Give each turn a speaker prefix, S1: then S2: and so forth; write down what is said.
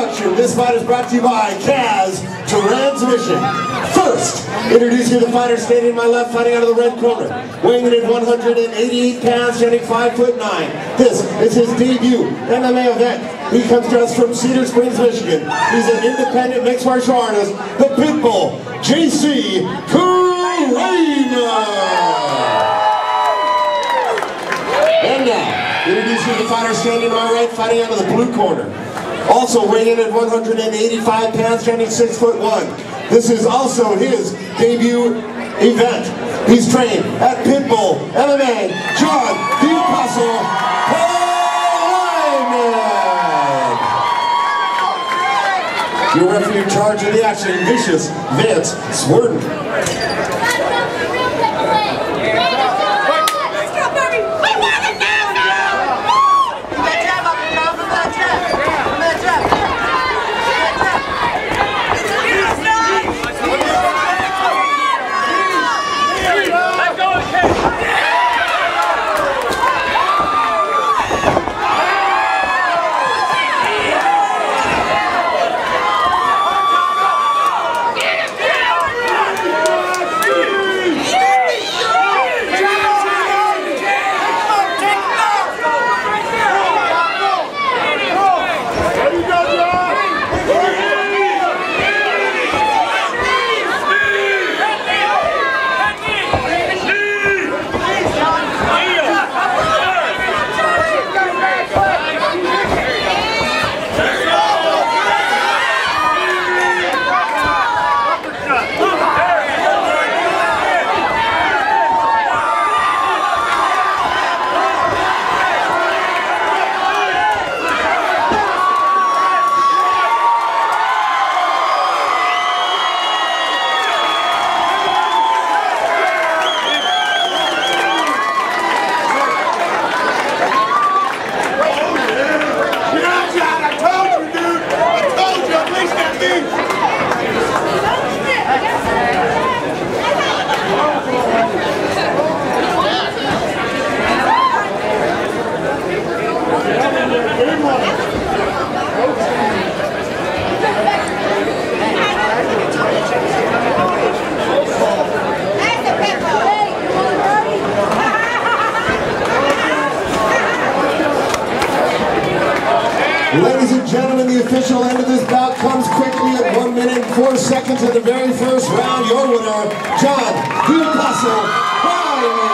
S1: This fight is brought to you by Kaz Transmission. First, introduce you to the fighter standing to my left, fighting out of the red corner. Weighing in at 188 pounds, standing 5 foot 9. This is his debut MMA event. He comes to us from Cedar Springs, Michigan. He's an independent mixed martial artist, the Pitbull, JC Corona. And now, introduce you to the fighter standing to my right, fighting out of the blue corner. Also weighing in at 185 pounds, standing 6 foot 1. This is also his debut event. He's trained at Pitbull MMA, John the Apostle Pylman. Your referee in charge of the action, Vicious Vance Swerden. Ladies and gentlemen, the official end of this bout comes quickly at 1 minute and 4 seconds in the very first round. Your winner, John Pylman.